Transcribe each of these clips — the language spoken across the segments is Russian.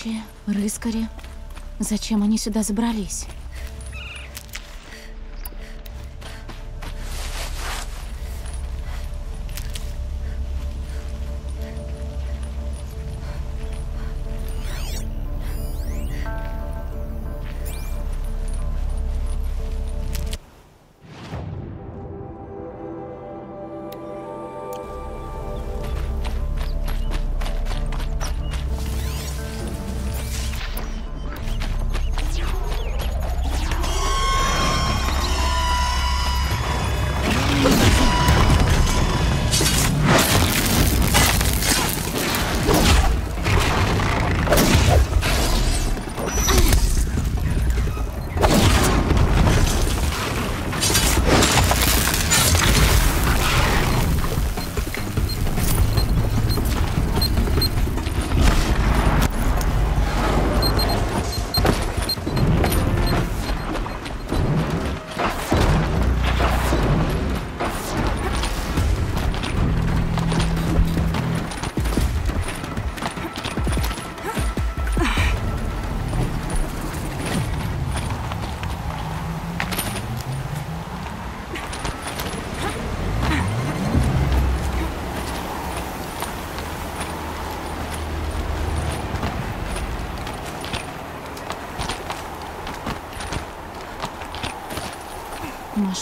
Ловчие, рыскари. Зачем они сюда забрались?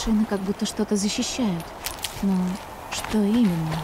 Машины как будто что-то защищают. Но что именно?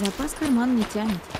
Запас карман не тянет.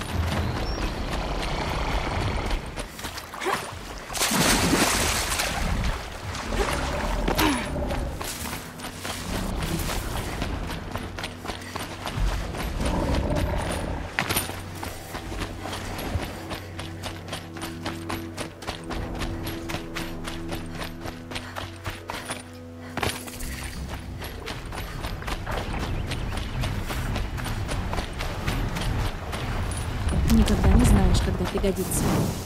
пригодится.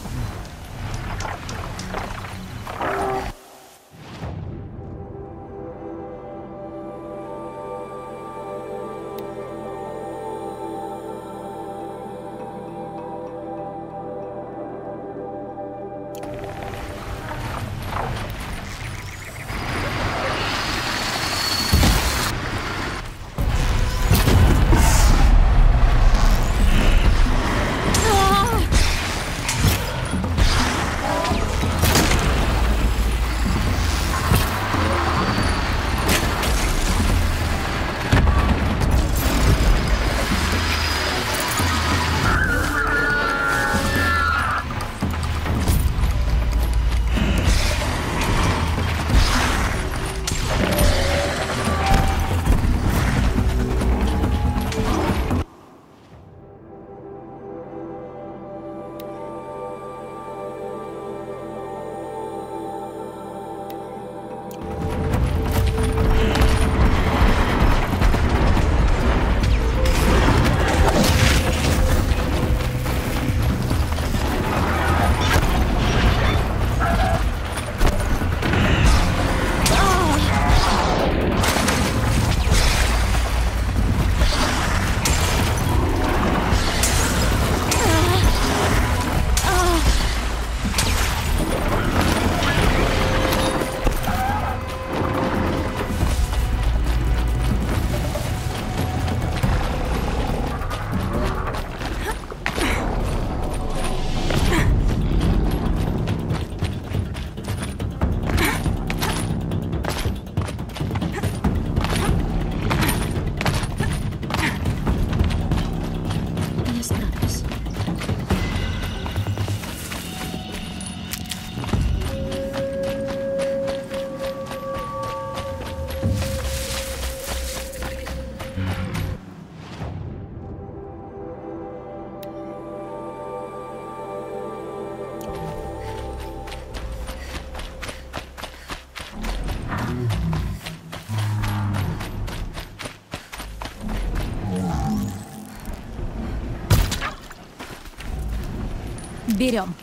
Берем.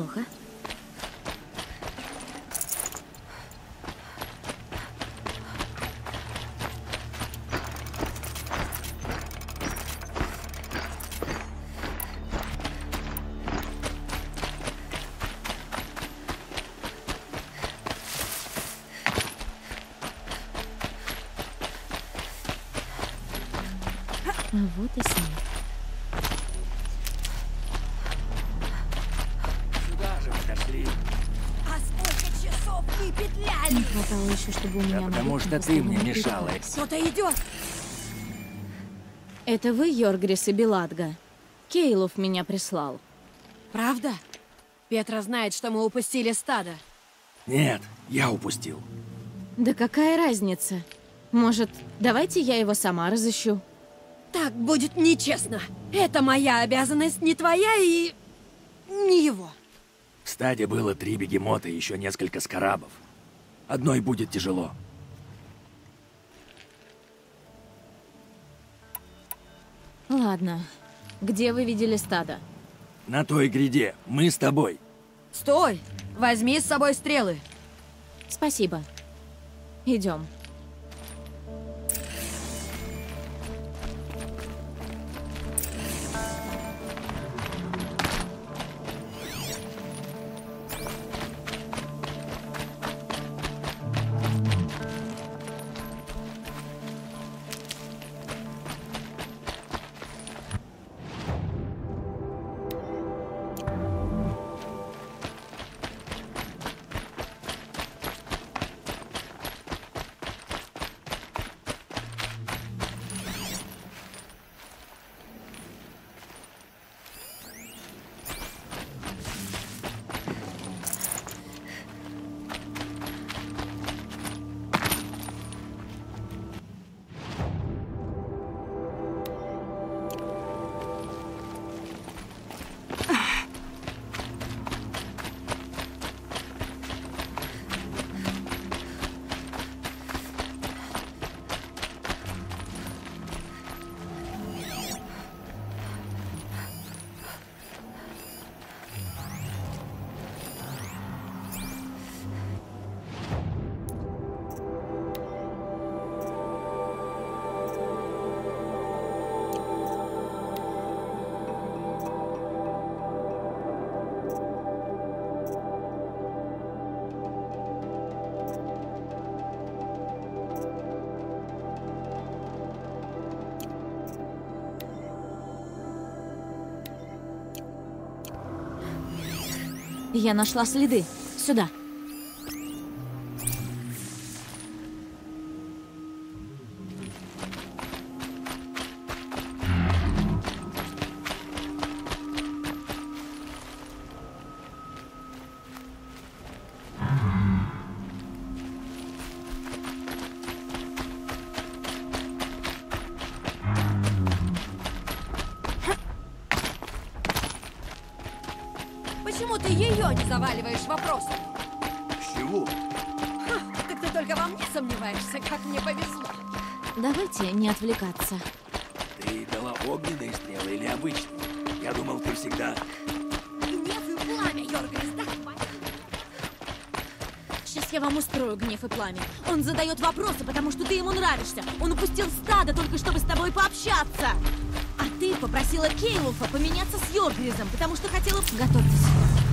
Неплохо. А вот и след. Сюда же подошли. А сколько часов мы петляли? Не хватало еще, чтобы у меня Да потому что ты мне не мешала. Кто-то идет. Это вы, Йоргрис и Беладга? Кейлов меня прислал. Правда? Петра знает, что мы упустили стадо. Нет, я упустил. Да какая разница? Может, давайте я его сама разыщу? Так будет нечестно. Это моя обязанность, не твоя и... не его. В стаде было три бегемота и еще несколько скарабов. Одной будет тяжело. Ладно. Где вы видели стадо? На той гряде. Мы с тобой. Стой! Возьми с собой стрелы. Спасибо. Идем. Я нашла следы. Сюда. Задает вопросы, потому что ты ему нравишься. Он упустил стадо только чтобы с тобой пообщаться. А ты попросила Кейлуфа поменяться с Йоргризом, потому что хотела... Готовьтесь.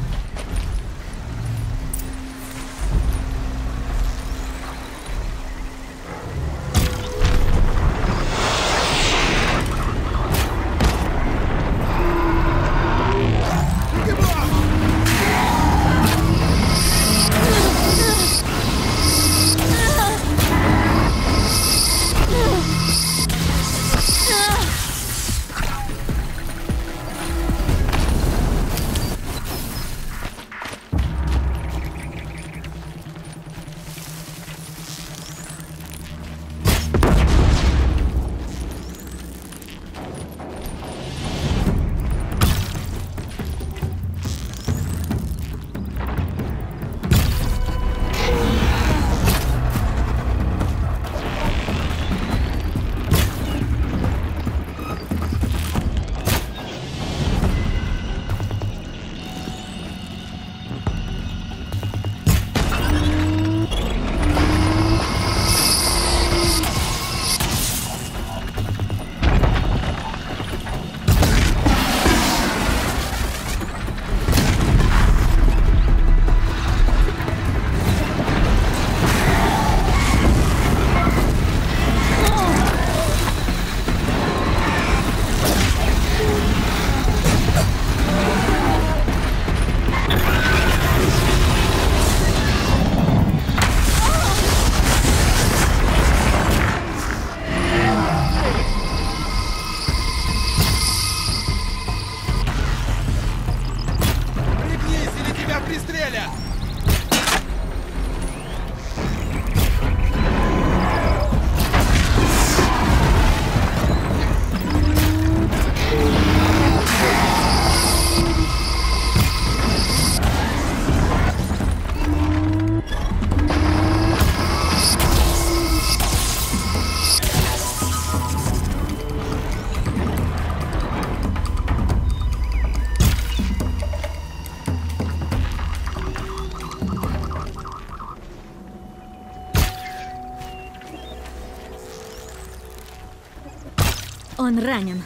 Он ранен.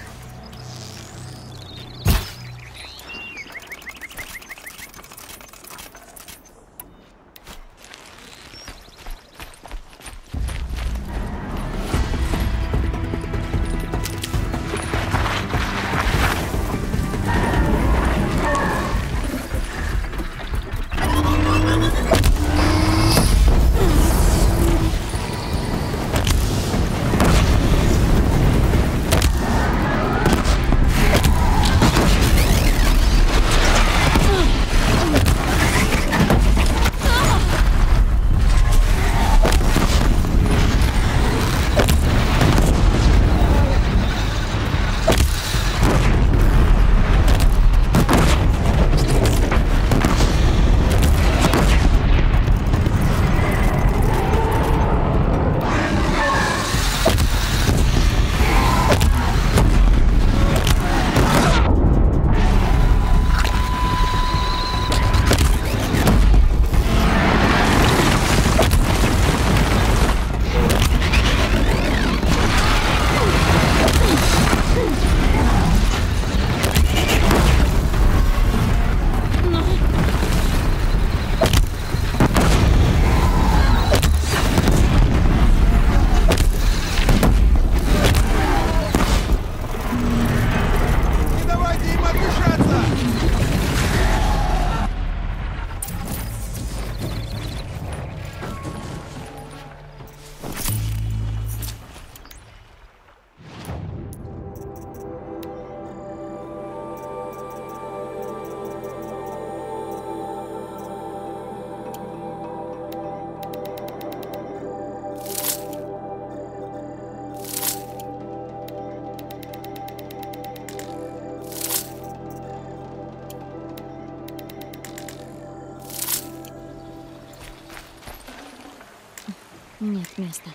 Нет места.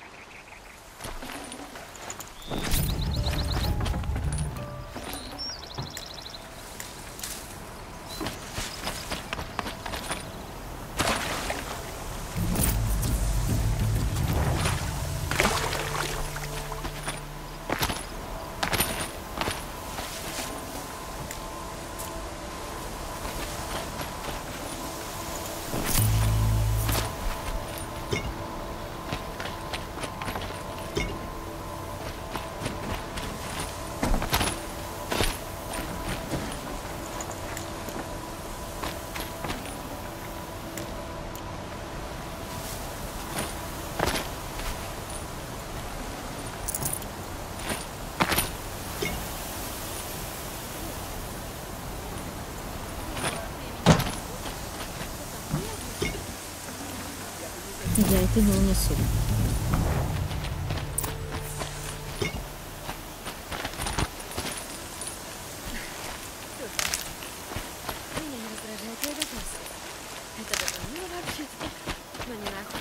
Но не нахуй.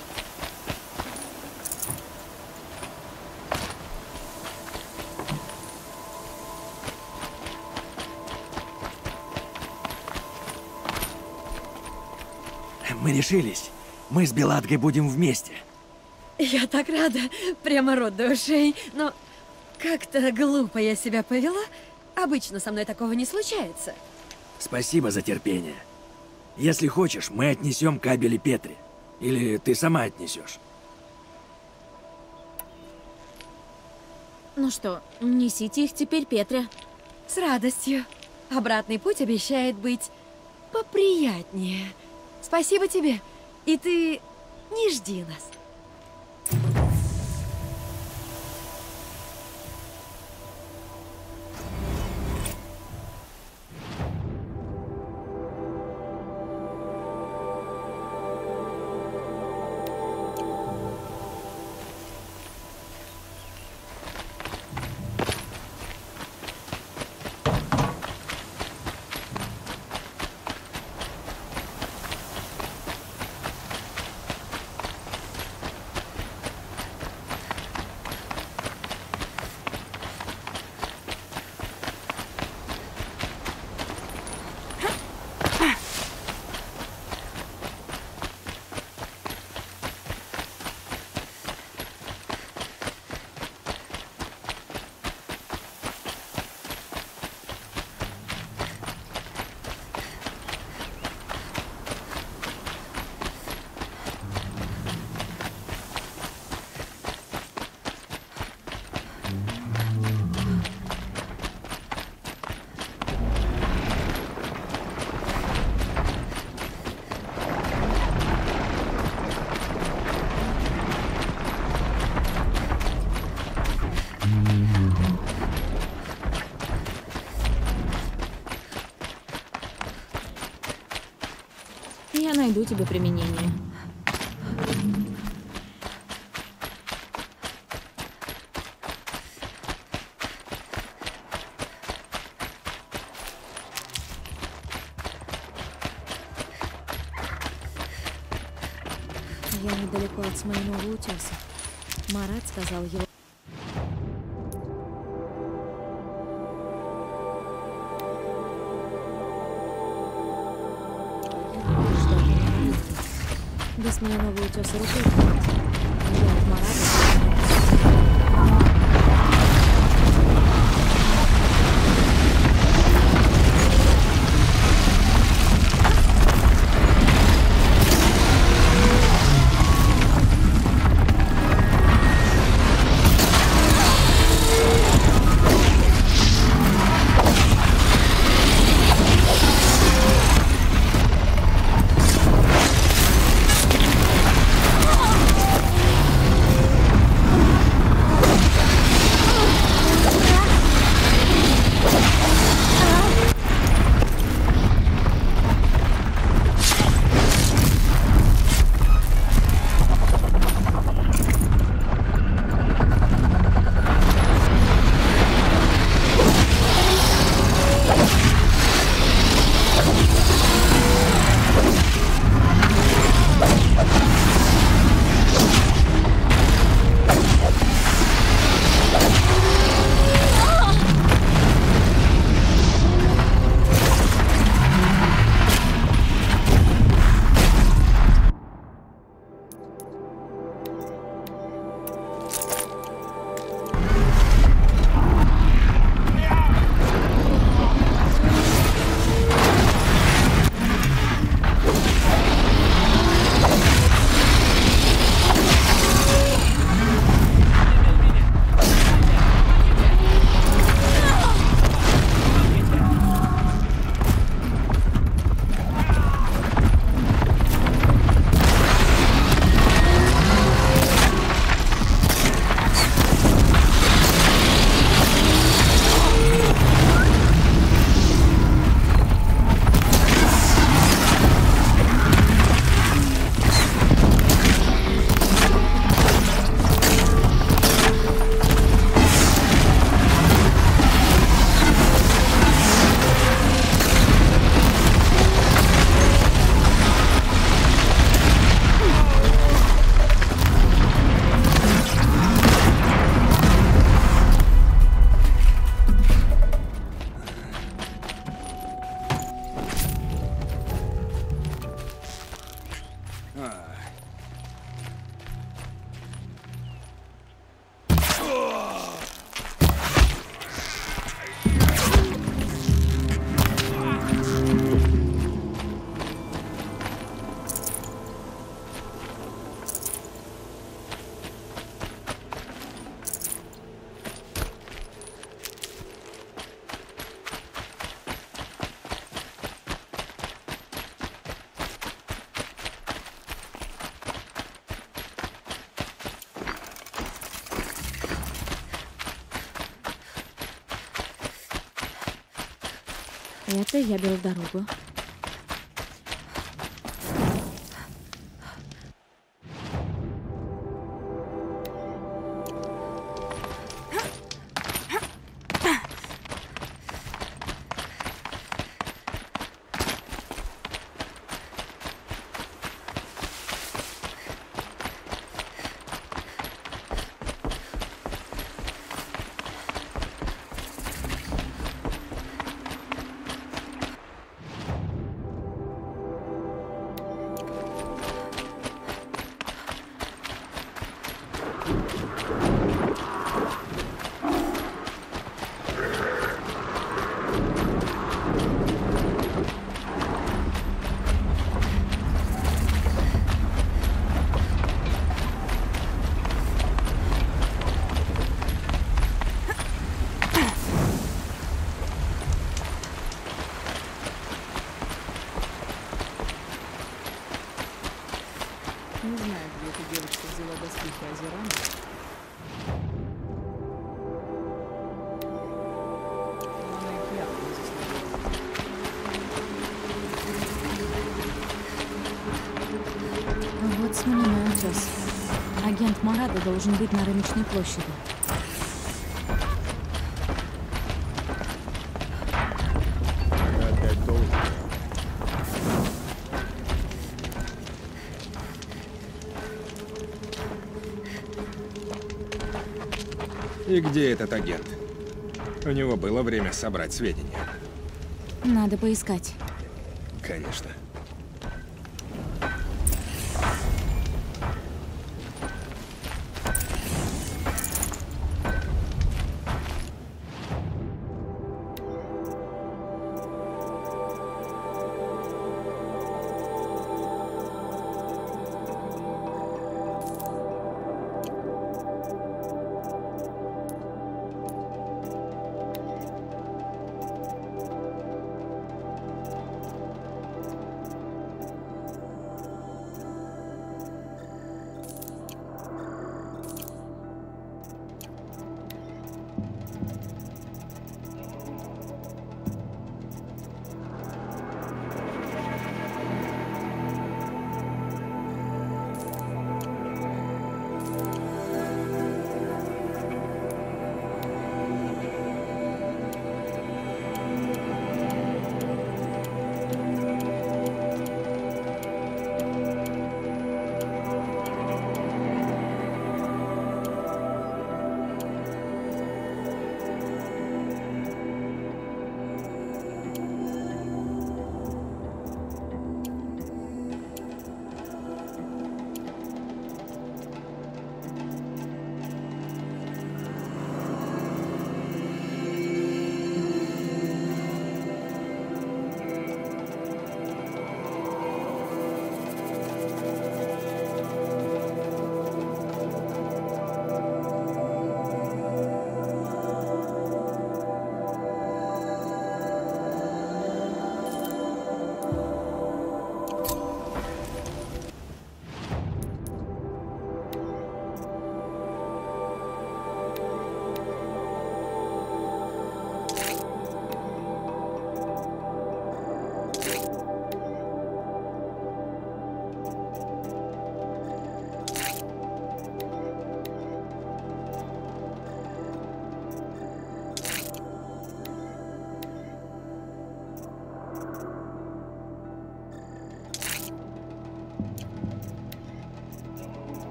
Мы решились. Мы с Беладгой будем вместе. Я так рада, прямо рот до ушей, но как-то глупо я себя повела. Обычно со мной такого не случается. Спасибо за терпение. Если хочешь, мы отнесем кабели Петре. Или ты сама отнесешь. Ну что, несите их теперь Петре. С радостью. Обратный путь обещает быть поприятнее. Спасибо тебе. И ты не жди нас. Найду тебе применение. Это я беру дорогу. Должен быть на рыночной площади. И где этот агент? У него было время собрать сведения. Надо поискать. Конечно.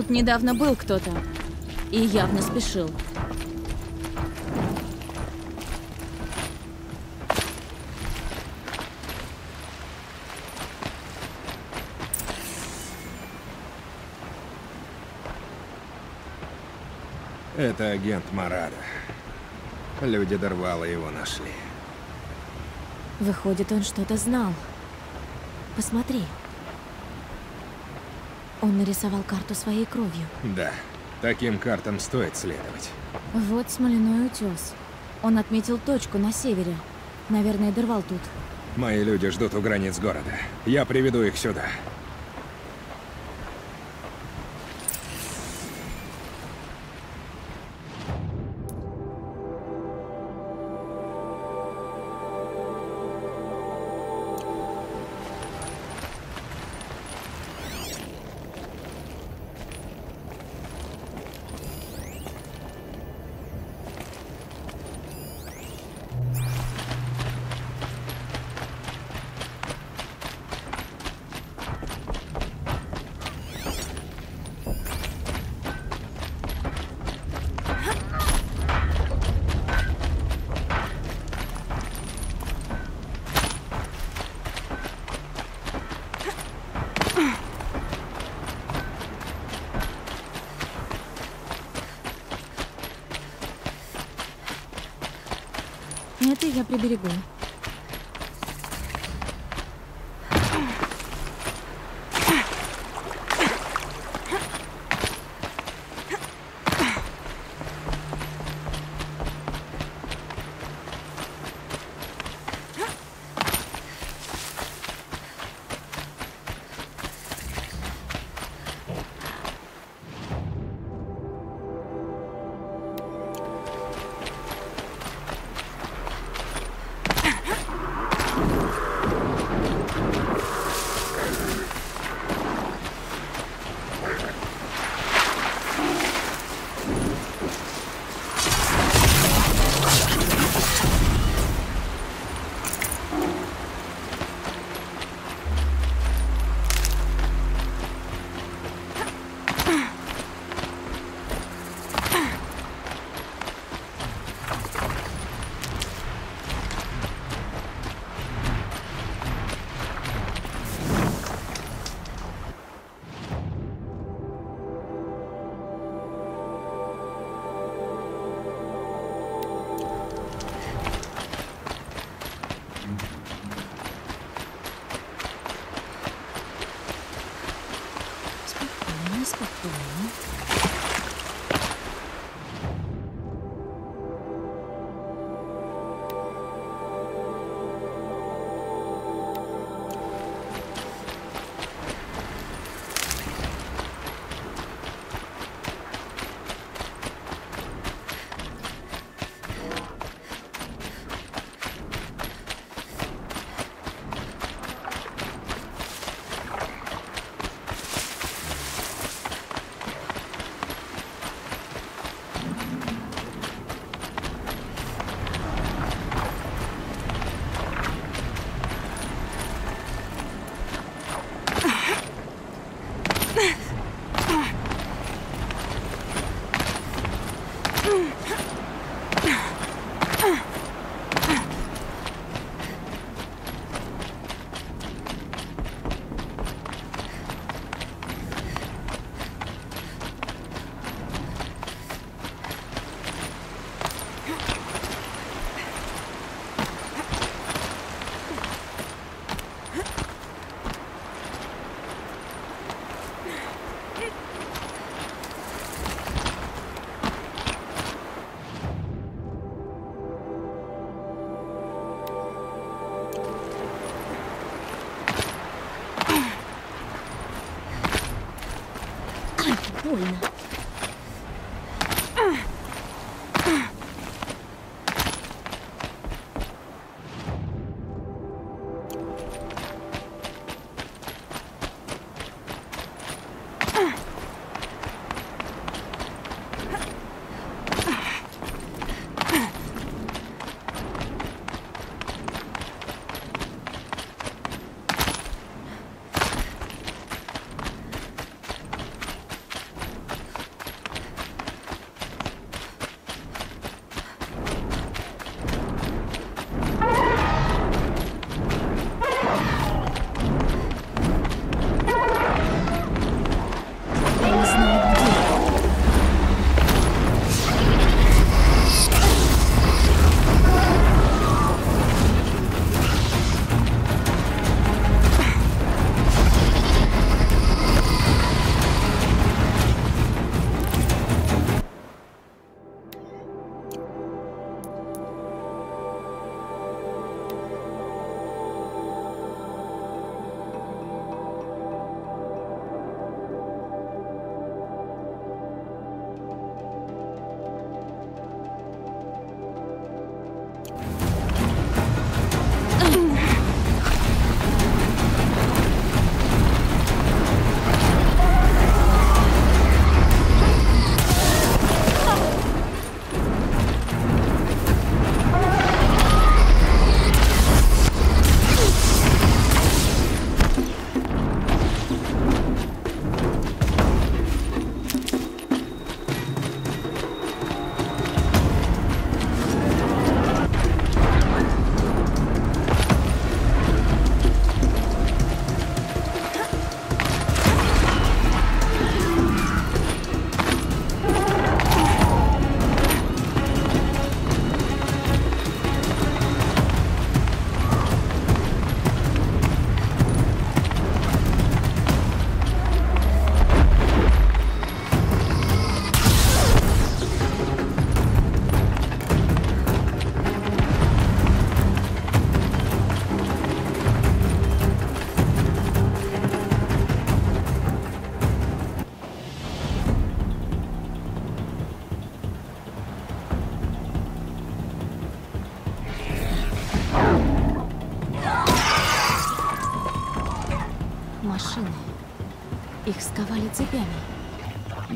Тут недавно был кто-то. И явно спешил. Это агент Марада. Люди Дорвала его нашли. Выходит, он что-то знал. Посмотри. Он нарисовал карту своей кровью. Да, таким картам стоит следовать. Вот смоляной утес. Он отметил точку на севере. Наверное, дорвал тут. Мои люди ждут у границ города. Я приведу их сюда. you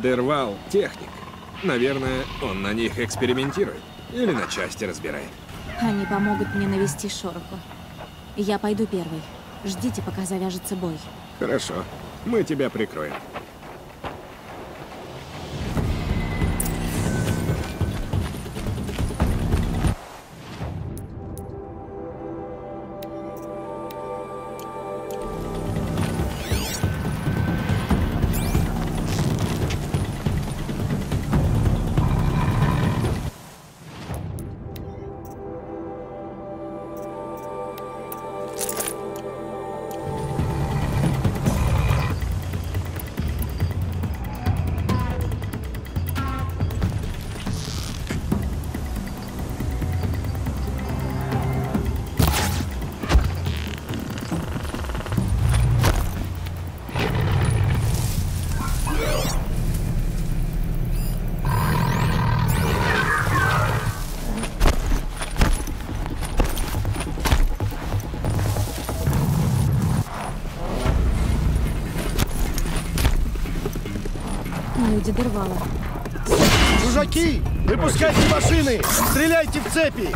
Дервал — техник. Наверное, он на них экспериментирует. Или на части разбирает. Они помогут мне навести шороху. Я пойду первой. Ждите, пока завяжется бой. Хорошо. Мы тебя прикроем. Люди Дервала. Чужаки! Выпускайте машины! Стреляйте в цепи!